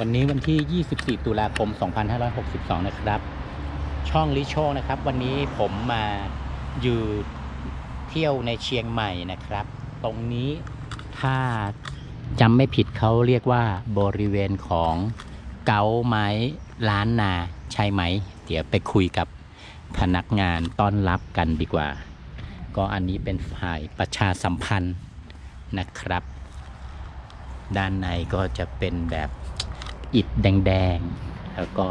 วันนี้วันที่ 24 ตุลาคม 2562 นะครับ ช่องลิโชนะครับ วันนี้ผมมาอยู่เที่ยวในเชียงใหม่นะครับ ตรงนี้ถ้าจำไม่ผิดเขาเรียกว่าบริเวณของเกาไม้ล้านนาใช่ไหม เดี๋ยวไปคุยกับพนักงานต้อนรับกันดีกว่า ก็อันนี้เป็นฝ่ายประชาสัมพันธ์นะครับ ด้านในก็จะเป็นแบบ อิฐแดงๆ แล้วก็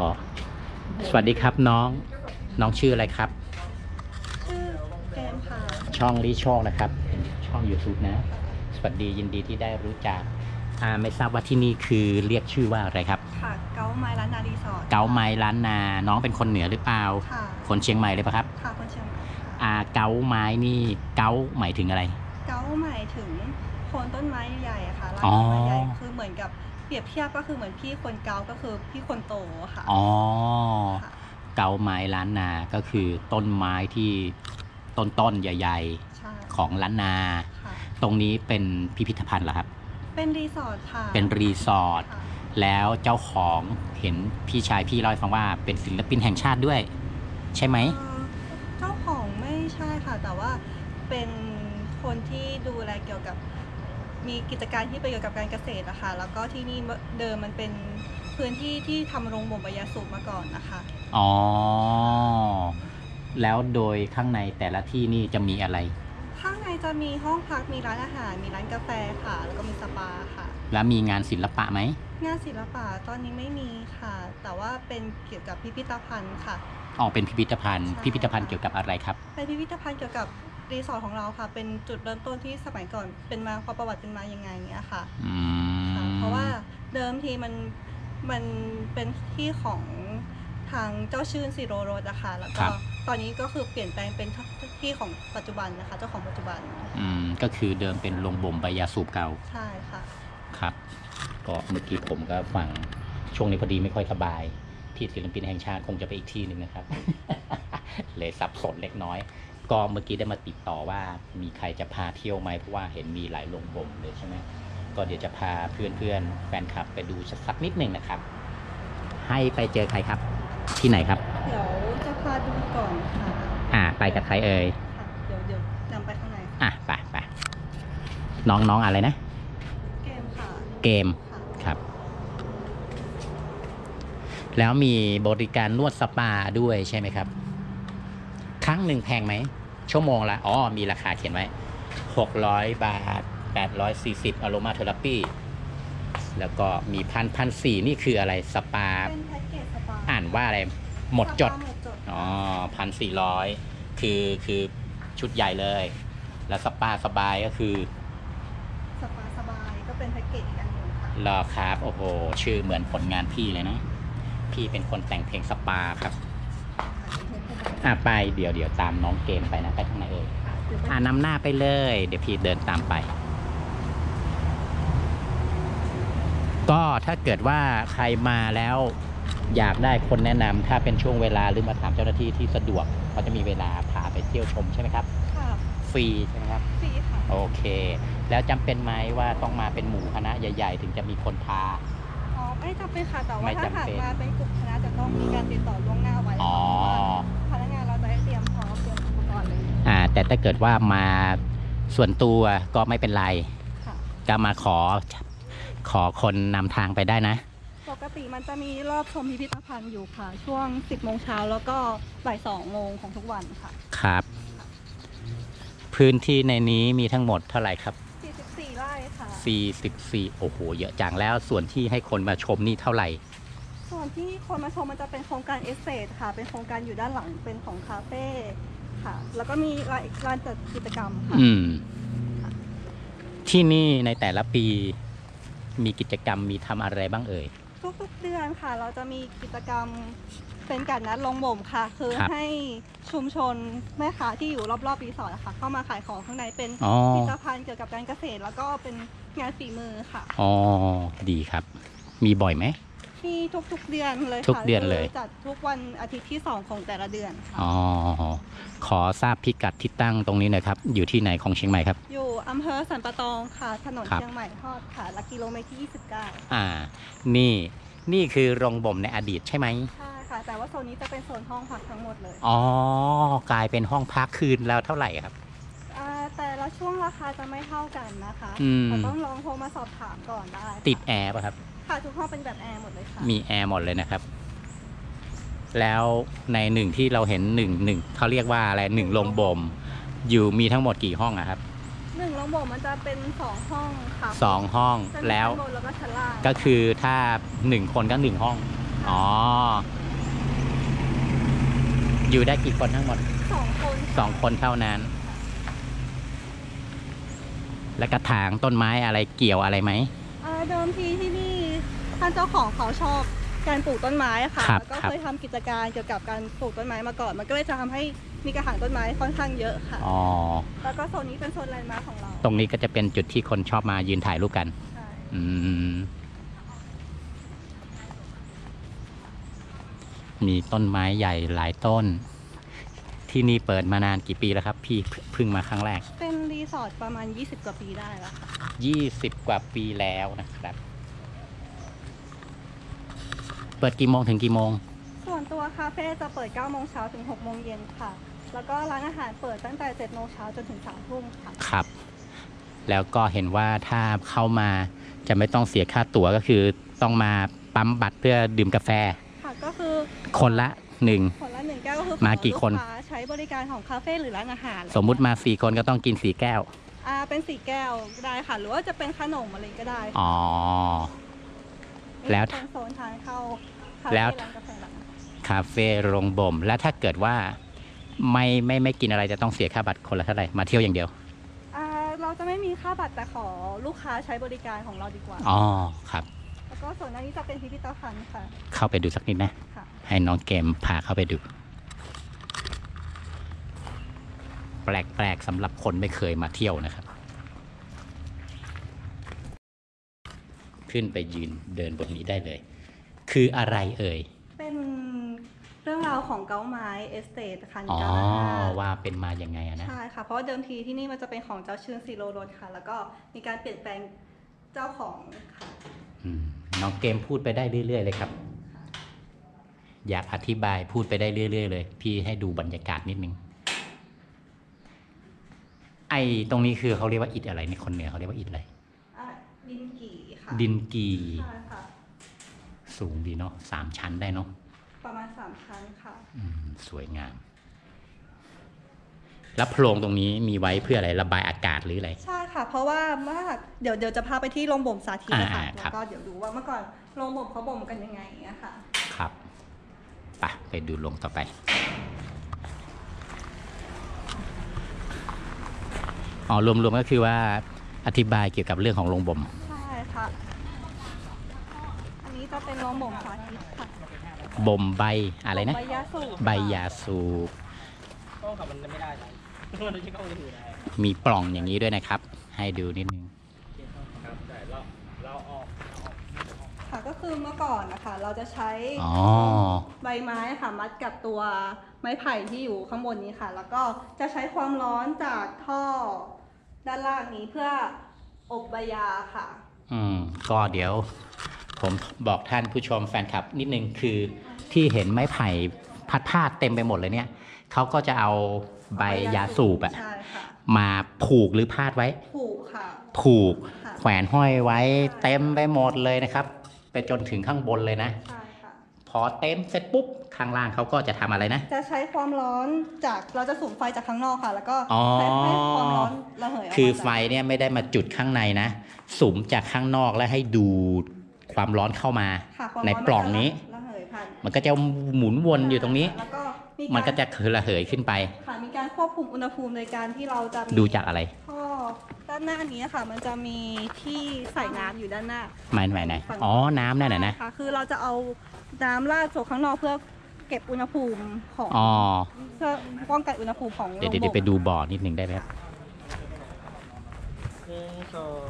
สวัสดีครับน้อง น้องชื่ออะไรครับ ชื่อเกมค่ะ ช่องลิช่องนะครับเป็นช่อง YouTube นะ สวัสดียินดีที่ได้รู้จักอ่าไม่ทราบว่าที่นี่คือเรียกชื่อว่าอะไรครับ ค่ะ เกาไม้ร้านนารีสอร์ทเกาไม้ล้านนา น้องเป็นคนเหนือหรือเปล่า ค่ะ คนเชียงใหม่เลยปะครับค่ะคนเชียงใหม่ค่ะอ่าเก๊าไม้นี่เก๊าหมายถึงอะไร เก๊าหมายถึงโคนต้นไม้ใหญ่อะค่ะรากอ๋อ ต้นไม้ใหญ่คือเหมือนกับเป รียบเทียบก็คือเหมือนพี่คนเก๊าก็คือพี่คนโตค่ะอ๋อค่ะเก๊าไม้ล้านนาก็คือต้นไม้ที่ต้นๆใหญ่ใช่ๆของล้านนาค่ะตรงนี้เป็นพิพิธภัณฑ์เหรอครับ เป็นรีสอร์ทค่ะ เป็นรีสอร์ทค่ะแล้วเจ้าของเห็นพี่ชายพี่เล่าให้ฟังว่าเป็นศิลปินแห่งชาติด้วย ใช่ไหมเอ่อเจ้าของไม่ใช่ค่ะ แต่ว่าเป็นคนที่ดูแลเกี่ยวกับ มีกิจการที่ไปเกี่ยวกับการเกษตรอะค่ะแล้วก็ที่นี่เดิมมันเป็นพื้นที่ที่ทำโรงบ่มใบยาสูบมาก่อนนะคะ อ๋อ แล้วโดยข้างในแต่ละที่นี่จะมีอะไร ข้างในจะมีห้องพักมีร้านอาหาร มีร้านกาแฟค่ะ แล้วก็มีสปาค่ะ แล้วมีงานศิลปะไหมงานศิลปะตอนนี้ไม่มีค่ะ แต่ว่าเป็นเกี่ยวกับพิพิธภัณฑ์ค่ะ อ๋อ เป็นพิพิธภัณฑ์ใช่พิพิธภัณฑ์เกี่ยวกับอะไรครับ เป็นพิพิธภัณฑ์เกี่ยวกับ รีสอร์ทของเราค่ะ เป็นจุดเริ่มต้นที่สมัยก่อนเป็นมาความประวัติเป็นมายังไงอย่างเงี้ยค่ะอืค่ะมเพราะว่าเดิมทีมันมันเป็นที่ของทางเจ้าชื่นสิโรรสนะคะแล้วก็ตอนนี้ก็คือเปลี่ยนแปลงเป็นที่ของปัจจุบันนะคะ เจ้าของปัจจุบันอืมก็คือเดิมเป็นโรงบ่มใบยาสูบเก่าใช่ค่ะ ครับ ก็เมื่อกี้ผมก็ฟังช่วงนี้พอดีไม่ค่อยสบาย ที่ศิลปินแห่งชาติคงจะไปอีกที่หนึ่งนะครับ เลยสับสนเล็กน้อย ก็เมื่อกี้ได้มาติดต่อว่ามีใครจะพาเที่ยวไหมเพราะว่าเห็นมีหลายโรงบ่มเลยใช่ไหมก็เดี๋ยวจะพาเพื่อนๆแฟนคลับไปดูสักนิดหนึ่งนะครับ ให้ไปเจอใครครับ ที่ไหนครับ เดี๋ยวจะพาดูก่อนค่ะอ่า ไปกับใครเอ่ยค่ะเดี๋ยวเดี๋ยวนำไปข้างในอะไปไปน้องน้องอะไรนะ เกมค่ะเกมค่ะครับ แล้วมีบริการนวดสปาด้วยใช่ไหมครับ ครั้งหนึ่งแพงไหม ชั่วโมงละอ๋อมีราคาเขียนไว้ 600 บาท 840อโรมาเทอราปีแล้วก็มีพันพันสี่นี่คืออะไรสปา เป็นแพ็กเกจสปาอ่านว่าอะไร หมดจดสปาหมดจดอ๋อพันสี่ร้อยคือคือชุดใหญ่เลย แล้วสปาสบายก็คือสปาสบายก็เป็นแพ็กเกจอีกอันหนึ่งค่ะรอครับ โอ้โห ชื่อเหมือนผลงานพี่เลยนะ พี่เป็นคนแต่งเพลงสปาครับ อะไปเดี๋ยวเดี๋ยวตามน้องเกมไปนะไปข้างในเอ่ยอ่านำหน้าไปเลย เดี๋ยวพี่เดินตามไป ก็ถ้าเกิดว่าใครมาแล้วอยากได้คนแนะนำถ้าเป็นช่วงเวลาหรือมาถามเจ้าหน้าที่ที่สะดวกเขาจะมีเวลาพาไปเที่ยวชมใช่ไหมครับ ค่ะฟรีใช่ไหมครับ ฟรีค่ะ โอเค แล้วจำเป็นไหมว่าต้องมาเป็นหมู่คณะใหญ่ ๆ ถึงจะมีคนพา อ๋อ ไม่จำเป็นค่ะ แต่ไม่ว่าถ้าจำหากเป็นมาเป็นกลุ่มคณะจะต้องมีการติดต่อล่วงหน้าไว้อ๋อเพราะว่า แต่ถ้าเกิดว่ามาส่วนตัวก็ไม่เป็นไรค่ะก็มาขอขอคนนำทางไปได้นะ ปกติมันจะมีรอบชมพิพิธภัณฑ์อยู่ค่ะ ช่วง 10โมงเช้าแล้วก็บ่าย2โมงของทุกวันค่ะ ครับ พื้นที่ในนี้มีทั้งหมดเท่าไหร่ครับ 44 ไร่ค่ะ 44 โอ้โห เยอะจังแล้วส่วนที่ให้คนมาชมนี่เท่าไหร่ ส่วนที่คนมาชมมันจะเป็นโครงการเอสเ e ค่ะ เป็นโครงการอยู่ด้านหลังเป็นของคาเฟ่ ค่ะ แล้วก็มีร้านร้านจัดกิจกรรมค่ะอืม ที่นี่ในแต่ละปี มีกิจกรรมมีทำอะไรบ้างเอ่ย ทุกๆเดือนค่ะ เราจะมีกิจกรรมเป็นการนัดลงบ่มค่ะ คือครับ ให้ชุมชนแม่ค้าที่อยู่รอบๆรีสอร์ทอะค่ะ เข้ามาขายของข้างในเป็นอ๋อ ผลิตภัณฑ์เกี่ยวกับการเกษตร แล้วก็เป็นงานฝีมือค่ะ อ๋อ ดีครับ มีบ่อยไหม มีทุกๆเดือนเลยค่ะทุกเดือนเลยคืจัดทุกวันอาทิตย์ที่2ของแต่ละเดือนค่ะอ๋อขอทราบพิกัดที่ตั้งตรงนี้หน่อยครับ อยู่ที่ไหนของเชียงใหม่ครับ อยู่อำเภอสันป่าตองค่ะ ถนนครับ เชียงใหม่ฮอดค่ะหลักกิโลเมตรที่ 29 อ่า นี่นี่คือโรงบ่มในอดีตใช่ไหมใช่ค่ะ แต่ว่าโซนนี้จะเป็นโซนห้องพักทั้งหมดเลย อ๋อกลายเป็นห้องพักคืนแล้วเท่าไหร่ครับ อ่าแต่ละช่วง ราคาจะไม่เท่ากันนะคะอืมแต่ต้องลองโทรมาสอบถามก่อนได้ติดแอร์ป่ะครับ ค่ะทุกห้องเป็นแบบแอร์หมดเลยค่ะ มีแอร์หมดเลยนะครับ แล้วในหนึ่งที่เราเห็นหนึ่งหนึ่งเขาเรียกว่าอะไรหนึ่งโรงบ่มอยู่มีทั้งหมดกี่ห้องอะครับหนึ่งโรงบ่มมันจะเป็นสองห้องค่ะสองห้องจะมีแล้ว ชั้นบนแล้วก็ชั้นล่างก็คือถ้าหนึ่งคนก็หนึ่งห้อง อ๋อ อยู่ได้กี่คนทั้งหมดสองคนสองคนเท่านั้น และกระถางต้นไม้อะไรเกี่ยวอะไรไหมอ่าเดิมทีที่นี่ท่านเจ้าของเขาชอบการปลูกต้นไม้อะค่ะครับแล้วก็ครับ เคยทำกิจการเกี่ยวกับการปลูกต้นไม้มาก่อน มันก็เลยจะทำให้มีกระถางต้นไม้ค่อนข้างเยอะค่ะ อ๋อแล้วก็โซนนี้เป็นโซนแลนด์มาร์คของเราตรงนี้ก็จะเป็นจุดที่คนชอบมายืนถ่ายรูปกัน ใช่อืม มีต้นไม้ใหญ่หลายต้น ที่นี่เปิดมานานกี่ปีแล้วครับ พี่เพิ่งมาครั้งแรก เป็น รีสอร์ทประมาณ 20 กว่าปีได้แล้วค่ะ20 กว่าปีแล้วนะครับ เปิดกี่โมงถึงกี่โมง ส่วนตัวคาเฟ่จะเปิด9โมงเช้าถึง6โมงเย็นค่ะ แล้วก็ร้านอาหารเปิดตั้งแต่7โมงเช้าจนถึง3ทุ่มค่ะ ครับ แล้วก็เห็นว่าถ้าเข้ามาจะไม่ต้องเสียค่าตั๋วก็คือต้องมาปั๊มบัตรเพื่อดื่มกาแฟ ค่ะก็คือคนละหนึ่ง คนละหนึ่งแก้วก็คือมากี่คนลูาใช้บริการของคาเฟ่หรือร้านอาหารสมมุติมาสี่คนก็ต้องกินสี่แก้ว อ่าเป็นสีแก้วได้ค่ะ หรือว่าจะเป็นขนมอะไรก็ได้อ๋อ แล้ว เป็นโซนทานเข้าคาแล้เฟ่วร้านกาแฟร้านอาหารคาเฟ่โรงบ่ม แล้วถ้าเกิดว่าไม่ไม่ไม่กินอะไรจะต้องเสียค่าบัตรคนละเท่าไหร่มาเที่ยวอย่างเดียว อ่าเราจะไม่มีค่าบัตรแต่ขอลูกค้าใช้บริการของเราดีกว่า อ๋อครับ แล้วก็ส่วนอันนี้จะเป็นพิพิธภัณฑ์ค่ะเข้าไปดูสักนิดนะ ค่ะ ให้น้องเกมพาเข้าไปดู แปลกๆสำหรับคนไม่เคยมาเที่ยวนะครับ ขึ้นไปยืนเดินบนนี้ได้เลย คืออะไรเอ่ย เป็นเรื่องราวของเก๊าไม้ Estate ค่ะอ๋อเก้าห้าว่าเป็นมายังไงอะนะ ใช่ค่ะ เพราะว่าเดิมทีที่นี่มันจะเป็นของเจ้าชื่นสิโรรสค่ะ แล้วก็มีการเปลี่ยนแปลงเจ้าของค่ะอืมน้องเกมพูดไปได้เรื่อย ๆ เลยครับ อยากอธิบายพูดไปได้เรื่อย ๆ เลย พี่ให้ดูบรรยากาศนิดนึง ไอ้ตรงนี้คือเขาเรียกว่าอิฐอะไรในคนเหนือเขาเรียกว่าอิฐอะไรอะดินกี่ค่ะดินกีใช่ค่ะ สูงดีเนาะสามชั้นได้เนาะประมาณสามชั้นค่ะ อืมสวยงาม แล้วโพรงตรงนี้มีไว้เพื่ออะไรระบายอากาศหรืออะไร ใช่ค่ะ เพราะว่าเมื่อเดี๋ยวเดี๋ยวจะพาไปที่โรงบ่มสาธิตนะคะอ่าครัแล้บ วก็เดี๋ยวดูว่าเมื่อก่อนโรงบ่มเขาบ่มกันยังไงอย่างเงี้ยค่ะ ครับไปไปดูลงต่อไป อ๋อรวมๆก็คือว่าอธิบายเกี่ยวกับเรื่องของโรงบ่มใช่ค่ะ อันนี้จะเป็นโรงบ่มสาธิตค่ะบ่มใบอะไรนะ ใบยาสูบใบยาสูบก็ขับมันไม่ได้นะมันไม่ใช่กล้องมือถือได้มีปล่องอย่างนี้ด้วยนะครับ ให้ดูนิดนึงครับแต่เราเราออกค่ะก็คือเมื่อก่อนนะคะ เราจะใช้อ๋อ ใบไม้ค่ะมัดกับตัวไม้ไผ่ที่อยู่ข้างบนนี้ค่ะ แล้วก็จะใช้ความร้อนจากท่อ ด้านล่างนี้เพื่ออบใบยาค่ะ อืมก็เดี๋ยว ผมบอกท่านผู้ชมแฟนคลับ นิดนึงคือที่เห็นไม้ไผ่พัดพาดเต็มไปหมดเลยเนี่ยเขาก็จะเอาใบยาสูบอะใช่ค่ะมาผูกหรือพาดไว้ ผูกค่ะ ผูก ค่ะแขวนห้อยไว้เต็มไปหมดเลยนะครับ ไปจนถึงข้างบนเลยนะ ใช่ค่ะ พอเต็มเสร็จปุ๊บข้างล่างเขาก็จะทำอะไรนะ จะใช้ความร้อนจากเราจะสูบไฟจากข้างนอกค่ะ แล้วก็อ๋อใช้ให้ความร้อนระเหยออกมาคือจากไฟเนี่ยไม่ได้มาจุดข้างในนะ สุมจากข้างนอกแล้วให้ดูดความร้อนเข้ามา ค่ะความในร้อนปล่องนี้ ระเหยผ่านมันก็จะหมุนวนอยู่ตรงนี้ แล้วก็มีมันก็ารจะระเหยขึ้นไป ค่ะมีการควบคุมอุณหภูมิในการที่เราจะมีดูจากอะไรท่อด้านหน้านี้ค่ะ มันจะมีที่ใส่น้ำอยู่ด้านหน้า หมายหมายไหน อ๋อ น้ำนั่นน่ะนะ ค่ะคือเราจะเอา น้ำราดส่ข้างนอกเพื่อเก็บอุณหภูมิของอ๋อ เพื่อป้องกันอุณหภูมิของเดี๋ยวโรเดี๋งยวบ่มไปดูบ่อนิดหนึ่งได้ไหมครับ หนึ่งสอง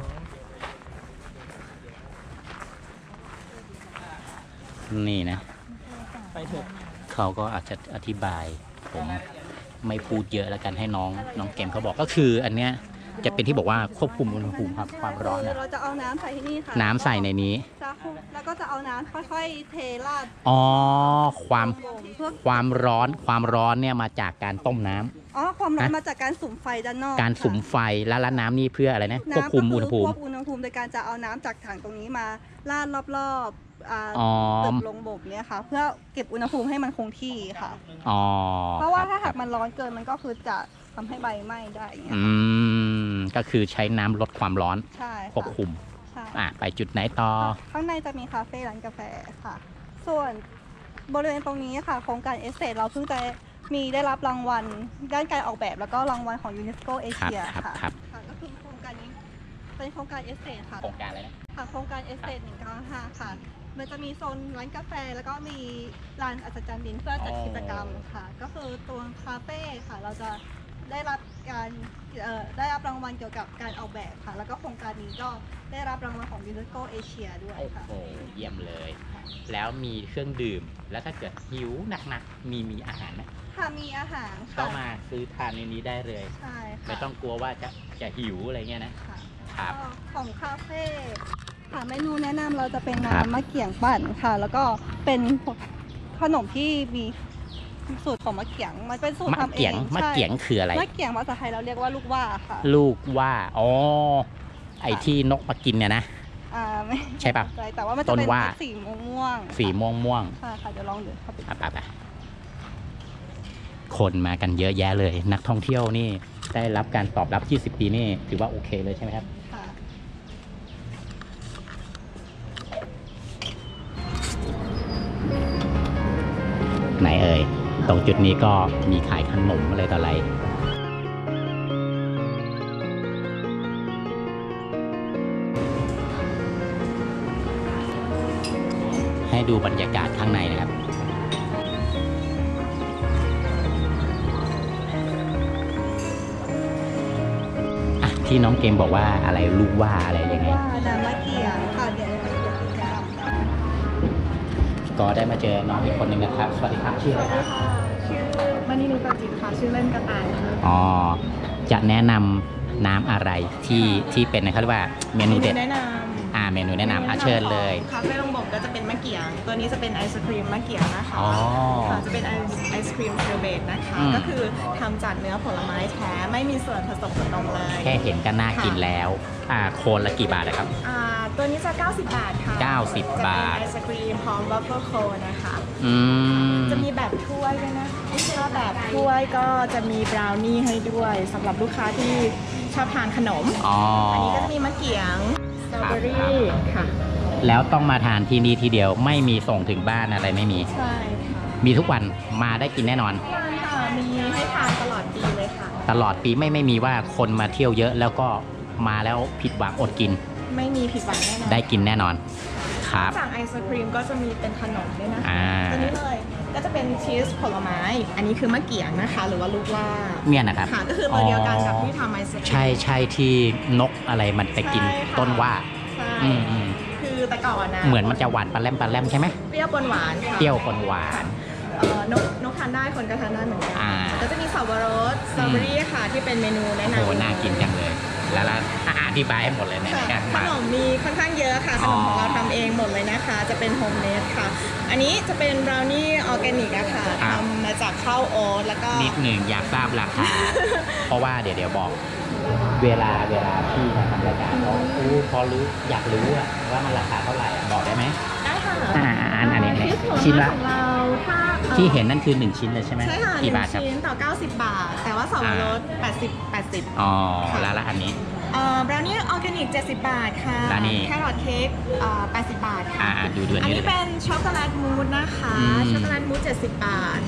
นี่นะ ไปเถอะเขาก็อาจจะอธิบาย ผมไม่พูดเยอะแล้วกันให้น้องน้องเกมเขาบอกก็คืออันเนี้ย จะเป็นที่บอกว่าควบคุมอุณหภูมิครับความร้อนคือะเราจะเอาน้ำใส่ที่นี่ค่ะน้ำใส่ในนี้จะแล้วก็จะเอาน้ำค่อยๆเทราดอ๋อ ความเพื่อความร้อนความร้อนเนี่ยมาจากการต้มน้ำอ๋อความร้อนฮะมาจากการสุ่มไฟด้านนอกการสุมค่ะไฟแล้วละน้ำนี่เพื่ออะไรนะควบน้ำคุมก็อุณหภูมิควบอุณหภูมิโดยการจะเอาน้ำจากถังตรงนี้มาราดรอบๆอ่าอ๋อตึกลงบบเนี่ยค่ะ เพื่อเก็บอุณหภูมิให้มันคงที่ค่ะ อ๋อเพราะว่าคบถ้าคหารักบมันร้อนเกินมันก็คือจะทำให้ใบไหม้ได้อย่างเงี้ยอืม ก็คือใช้น้ำลดความร้อนใช่ควบค่ะคุมใช่อะไปจุดไหนต่อ ข้างในจะมีคาเฟ่ร้านกาแฟค่ะ ส่วนบริเวณตรงนี้ค่ะ โครงการเอสเตเราเพิ่งจะมีได้รับรางวัล ด้านการออกแบบแล้วก็รางวัลของยูเนสโกเอครับเชียครับค่ะครับค่ะก็คือโครงการนี้เป็นโครงการ Estate ค่ะ โครงการอะไรนะ ค่ะโครงการ Estate 195 ค่ะ มันจะมีโซนร้านกาแฟแล้วก็มีลานอัฒจันทร์ดินเพื่อจัดอ๋อ กิจกรรมค่ะ ก็คือตัวคาเฟ่ค่ะ เราจะ ได้รับการเอ่อได้รับรางวัลเกี่ยวกับการออกแบบค่ะ แล้วก็โครงการนี้ก็ได้รับรางวัลของยูเนสโกเอเชียด้วยโอ้ค่ะ โหเยี่ยมเลยแล้วมีเครื่องดื่ม แล้วถ้าเกิดหิวหนักๆ มีมีอาหารไหมค่ะมีอาหารก็ค่ะมาซื้อทานในนี้ได้เลย ใช่ค่ะไม่ต้องกลัวว่าจะจะหิวอะไรเงี้ยนะ ค่ะ ครับก็ของคาเฟ่ค่ะเมนูแนะนำเราจะเป็นครับ น้ำมะเกี่ยงปั่นค่ะ แล้วก็เป็นขนมที่มี สูตรของมะเกี่ยงมันเป็นสูตรมะทำเอเกียงงมะใช่เกียงคืออะไร มะเกี่ยงภาษาไทยเราเรียกว่าลูกว่าค่ะ ลูกว่าอ๋อไอที่นกมากินเนี่ยนะ อ่าไม่ใช่ปะใจแต่ว่ามันต้จะนเป็นว่า สีม่วงๆสีม่วงม่วงค่ะค่ะเดี๋ยวลองเดินเข้าไปๆอะไปไปคนมากันเยอะแยะเลย นักท่องเที่ยวนี่ ได้รับการตอบรับ 20 ปีนี่ ถือว่าโอเคเลยใช่ไหมครับ ค่ะ ไหนเอ่ย ตรงจุดนี้ก็มีขายขนมอะไรต่ออะไรให้ดูบรรยากาศข้างในนะครับอะที่น้องเกมบอกว่าอะไรลูกว่าอะไรยังไงว่าน้ำมะเกี่ยงค่ะเดี๋ยวเราไปดูกิจกรรมกันก็ได้มาเจอน้องอีกคนหนึ่งนะครับ สวัสดีครับชื่ออะไรครับ ชื่อมณีนุตจิตค่ะชื่อเล่นกระต่ายค่ะอ๋อจะแนะนำน้ำอะไรที่ที่เป็นเขาเรียกว่าเมนูเด็ด แนะนอ่าเมนูำแนะนำอะเชิญเลย คาเฟ่โรงบ่มก็จะเป็นมะเกี๋ยง ตัวนี้จะเป็นไอศครีมมะเกี๋ยงนะคะอ๋อค่ะจะเป็นไอไอศครีมเทลเบตนะคะ อืม ก็คือทำจากเนื้อผลไม้แท้ไม่มีส่วนผสมของนมเลยแค่เห็นก็น่ากินแล้ว อ่าโคนละกี่บาทนะครับ อ่า ตัวนี้จะ 90 บาทค่ะ90จะเป็นบาทไอศครีมพร้อม waffle cone นะคะ อืม จะมีแบบถ้วยด้วยนะถ้าแบบถ้วยก็จะมีบราวนี่ให้ด้วยสำหรับลูกค้าที่ชอบทานขนม อ๋ออันนี้ก็จะมีมะเกียงสตรอเบอรี่ค่ะ แล้วต้องมาทานที่นี่ทีเดียวไม่มีส่งถึงบ้านอะไรไม่มี ใช่ค่ะมีทุกวันมาได้กินแน่นอนใช่ค่ะมีให้ทานตลอดปีเลยค่ะ ตลอดปีไม่ไม่มีว่าคนมาเที่ยวเยอะแล้วก็มาแล้วผิดหวังอดกิน ไม่มีผิดหวังแน่นอนได้กินแน่นอนครับจากไอศครีมก็จะมีเป็นขนมด้วยนะคะอ่าตัวนี้เลยก็จะเป็นชีสผลไม้ อันนี้คือมะเกี๋ยงนะคะ หรือว่าลูกหว้าเนี่ยนะครับค่ะก็คือตัวเดียวกันกับที่ทำไอศครีมใช่ใช่ที่นกอะไรมันไปกินใช่ค่ะต้นหว้าใช่อืมอืมคือแต่ก่อนนะเหมือนมันจะหวานปะแล่มปะแล่มใช่ไหมเปรี้ยวปนหวานค่ะเปรี้ยวปนหวานเอ่อนกนกทานได้คนก็ทานได้เหมือนกันอ่าก็จะมีสับปะรดสตรอเบอรี่ค่ะที่เป็นเมนูแนะโอ้โหนำน่ากินจังเลย แล้วละอะอ ธิบายให้หมดเลยเนี่ยค่ะการขมานมมีค่อนข้างเยอะค่ะขนมของเราทำเองหมดเลยนะคะ จะเป็น homemade ค่ะ อันนี้จะเป็นบราวนี่ออร์แกนิกอะค่ะทำมาจากข้าวโอ๊ตแล้วก็นิดหนึ่งอยากทราบราคาเพราะว่าเดี๋ยวเดี๋ยวบอกเวลาเวลาพี่มาทำรายการเขาอู้พอรู้อยากรู้อะว่ามันราคาเท่าไหร่อะบอกได้ไหมได้ค่ะอ่าอันอันนี้อันนี้ชีสผลชิ้นไม้ละ ที่เห็นนั่นคือ 1 ชิ้นเลยใช่ไหมใช่ค่ะหกี่นึ่บาทงครับ ชิ้นต่อ 90 บาท แต่ว่าสับปะรด80 80อ๋อแล้วละอันนี้ เอ่อบราวนี่ออร์แกนิก 70 บาทค่ะแล้วนี่แครอทเค้กเอ่อ80 บาทอ่าค่ะอ่าดูดูอันอันนี้นี้เป็น chocolate mousse นะคะ อืม chocolate mousse 70 บาท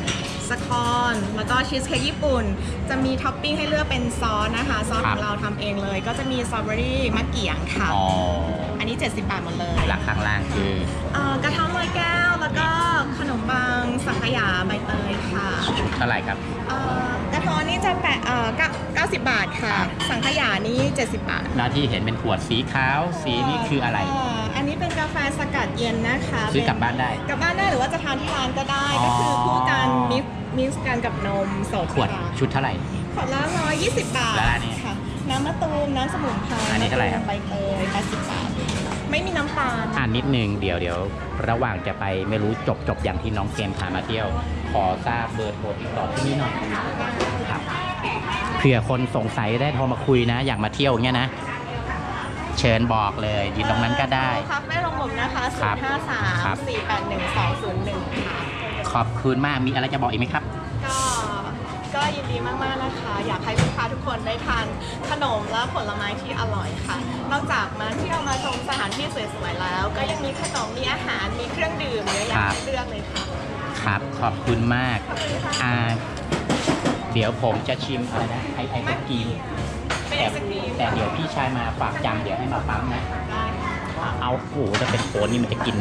สคอนแล้วก็ชีสเค้กญี่ปุ่น จะมีท็อปปิ้งให้เลือกเป็นซอสนะคะ ซอสของเราทำเองเลย ก็จะมีสตรอเบอรี่มะเกี๋ยงค่ะ อ๋ออันนี้ 70 บาทหมดเลย หลักข้างล่างคือ เอ่อกระท้อนลอยแก้วแล้ว ก็ขนมปังสังขยาใบเตยค่ะชุดเท่าไหร่ครับเอ่อกระท้อนนี่จะแปะเอ่อเก้า90บาทค่ะครับสังขยานี่70บาทหน้าที่เห็นเป็นขวดสีขาว สีนี้คืออะไรอันนี้เป็นกาแฟสกัดเย็นนะคะซื้อกลับบ้านได้ กลับบ้านได้หรือว่าจะทานที่ร้านก็ได้อ๋อก็คือคู่กันมิกมิกซ์กันกับนมสดขวดค่ะชุดเท่าไหร่ ขวดละ120บาทแล้วอันนี้ค่ะ น้ำมะตูมน้ำสมุนไพรอันนี้เท่าไหร่ครับใบเตย80บาท ไม่มีน้ำตาล อ่านนิดนึงเดี๋ยวเดี๋ยวระหว่างจะไปไม่รู้จบจบอย่างที่น้องเกมพามาเที่ยว ขอทราบเบอร์โทรติดต่อที่นี่หน่อยครับเผื่อคนสงสัยได้โทรมาคุยนะ อยากมาเที่ยวเงี้ยนะ เชิญบอกเลยยืนตรงนั้นก็ได้คาเฟ่ลงหลุมนะคะครับ053ครับ481 201 ค่ะขอบคุณมากมีอะไรจะบอกอีกไหมครับ ก็ก็ยินดีมากๆนะคะ อยากให้ลูกค้าทุกคนได้ทานขนมและผลไม้ที่อร่อยค่ะ นอกจากมาเที่ยวมาชมสถานที่สวยๆแล้ว ก็ยังมีขนมมีอาหารมีเครื่องดื่มเยอะแยะครับให้เลือกเลยค่ะครับขอบคุณมากขอบคุณค่ะอ่าเดี๋ยวผมจะชิมอะไรนะไอไอศกรีมเป็นแต่ไอศกรีมแต่เดี๋ยวพี่ชายมาฝากจำเดี๋ยวให้มาปั๊มนะได้ค่ะอะเอาโอ้โหถ้าเป็นโคนนี่มันจะกิน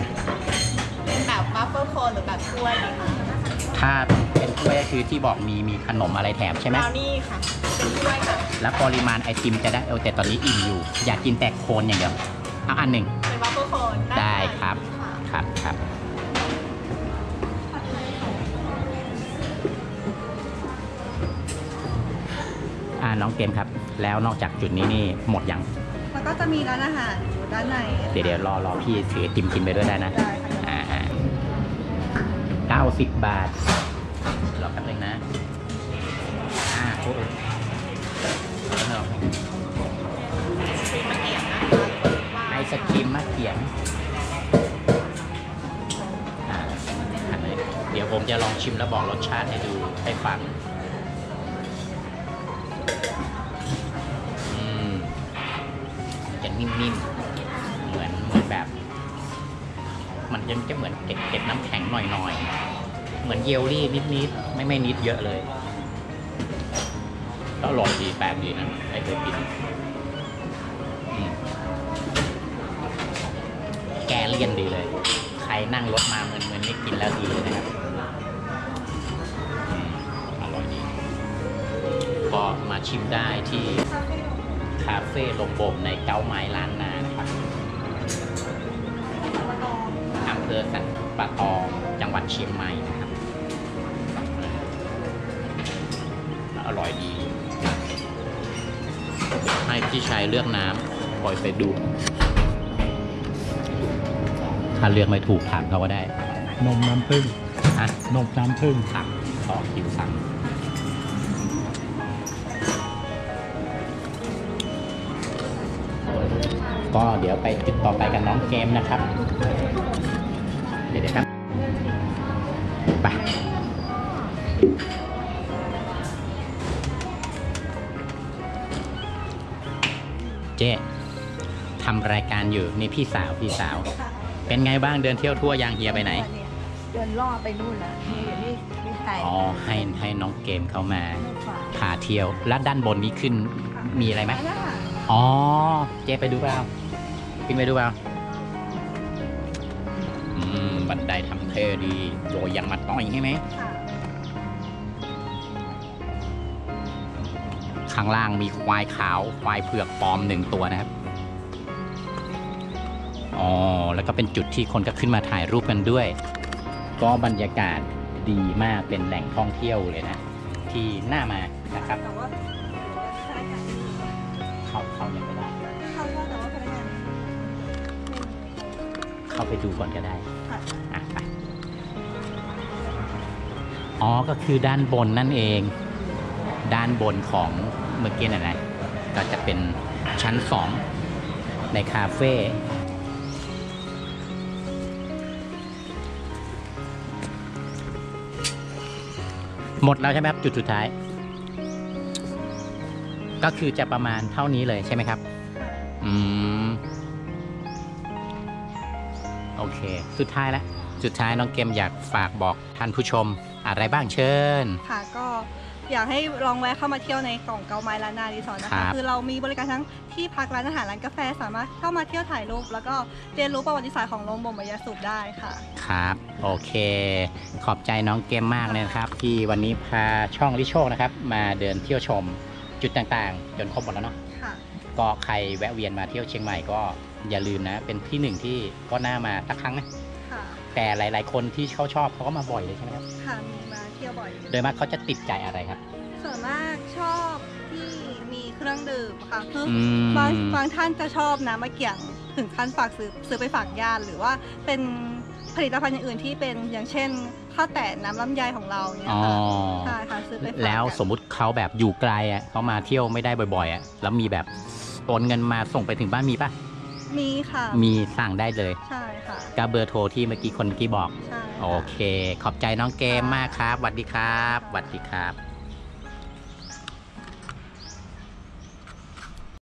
เป็นแบบ waffle cone หรือแบบถ้วยดีคะ ถ้าเป็นถ้วยก็คือที่บอกมีมีขนมอะไรแถมใช่ไหม บราวนี่ค่ะเป็นถ้วยค่ะแล้วปริมาณไอติมจะได้เออแต่ตอนนี้อิ่มอยู่ อยากกินแต่โคนอย่างเดียวเอาอันหนึ่ง เป็น waffle cone ได้ครับค่ะครับครับอ่าน้องเกมครับ แล้วนอกจากจุดนี้นี่หมดยังแล้วก็จะมีร้านอาหารอยู่ด้านในเดี๋ยวเดี๋ยวรอรอพี่ถือไอติมกินไปด้วยได้นะ ได้ค่ะอ่าอ่าเก้าสิบบาทรอแป๊บ นึงนะ อ่าโอ้โหเอาเป็นมะเกียบนะคะไอศครีมมะเขียงอ่าอันนี้เดี๋ยวผมจะลองชิมแล้วบอกรสชาติให้ดูให้ฟังอืมมันจะนิ่มๆ เหมือนเหมือนแบบ มันยังจะเหมือนเกล็ดเกล็ดน้ำแข็งหน่อยๆ เหมือนเยลลี่นิดๆไม่ไม่นิดเยอะเลยก็อร่อยดีแปลกดีนะไม่เคยกินแกเลี่ยนดีเลย ใครนั่งรถมาเหมือนเหมือนนี่กินแล้วดีเลยนะครับอืมอร่อยดีก็มาชิมได้ที่คาเฟ่ลมบ่มในเก้าไม้ล้านนานะครับอำเภอสันปะตองจังหวัดเชียงใหม่นะครับ อร่อยดี ให้พี่ชายเลือกน้ำปล่อยไปดู ถ้าเลือกไม่ถูกถามเขาก็ได้ นมน้ำผึ้งฮะนมน้ำผึ้งสั่งต่อคิวสั่งก็เดี๋ยวไปจุดต่อไปกับน้องเกมนะครับ เจ๊ทำรายการอยู่นี่พี่สาวพี่สาวค่ะเป็นไงบ้างเดินเที่ยวทั่วยางเฮียไปไหน เดินล่อไปนู่นนะนี่นี่นี่ไทยอ๋อให้ให้น้องเกมเข้ามาฝาพาเที่ยวแล้วด้านบนนี้ขึ้นมีอะไรไหมร้านอาหารอ๋อ เจ๊ไปดูเปล่าขึ้นไปดูเปล่าอืมบันไดทำเท่ดีโดยยังมาต้อยใช่ไหมค่ะ ข้างล่างมีควายขาว ควายเผือกปลอมหนึ่งตัวนะครับ อ๋อ แล้วก็เป็นจุดที่คนก็ขึ้นมาถ่ายรูปกันด้วย ก็บรรยากาศดีมากเป็นแหล่งท่องเที่ยวเลยนะ ที่น่ามานะครับแต่ว่าพนักงานเข้าเข้ายังไม่ได้เข้าได้แต่ว่าพนักงานเข้าไปดูก่อนก็ได้ค่ะอะไปอ๋อ ก็คือด้านบนนั่นเอง ด้านบนของเมื่อกี้น่ะนะก็จะเป็นชั้นสองในคาเฟ่หมดแล้วใช่ไหมครับ จุดสุดท้าย ก็คือจะประมาณเท่านี้เลยใช่ไหมครับ อืม โอเค สุดท้ายแล้ว สุดท้ายน้องเกมอยากฝากบอกท่านผู้ชมอะไรบ้างเชิญ ค่ะก็ อยากให้ลองแวะเข้ามาเที่ยวในกล่องเกาไม้ล้านนารีสอร์ทนะครัคะบ คือเรามีบริการทั้งที่พักร้านอาหารร้านกาแฟสามารถเข้ามาเที่ยวถ่ายรูปแล้วก็เรียนรู้ประวัติศาสตร์ของโรงบ่มใบยาสูบได้ค่ะ ครับ โอเค ขอบใจน้องเกมมากเลยนะครับ ที่วันนี้พาช่องลิโชคนะครับ มาเดินเที่ยวชมจุดต่างๆ จนครบหมดแล้วเนาะค่ะ ก็ใครแวะเวียนมาเที่ยวเชียงใหม่ก็อย่าลืมนะ เป็นที่หนึ่งที่ก็น่ามาสักครั้งนะค่ะแต่หลาย ๆ คนที่เขาชอบเขาก็มาบ่อยเลยใช่ไหมครับ ค่ะมีมาเที่ยวบ่อยอยู่โดยมากเขาจะติดใจอะไรครับ ส่วนมากชอบที่มีเครื่องดื่มค่ะคือออืมบางบางท่านจะชอบน้ำมะเกี่ยงถึงขั้นฝากซื้อซื้อไปฝากญาติหรือว่าเป็นผลิตภัณฑ์อย่างอื่นที่เป็นอย่างเช่นข้าวแต่น้ำลำไยของเราเนี่ยอ๋อ ค่ะใช่ค่ะซื้อไปฝากแล้วกันสมมุติเขาแบบอยู่ไกลอะเขามาเที่ยวไม่ได้บ่อยๆอะแล้วมีแบบโอนเงินมาส่งไปถึงบ้านมีปะ มีค่ะมีสั่งได้เลยใช่ค่ะก็เบอร์โทรที่เมื่อกี้คนเมื่อกี้บอก ใช่ค่ะโอเค ขอบใจน้องเกมมากครับสวัสดีครับสวัสดีครับ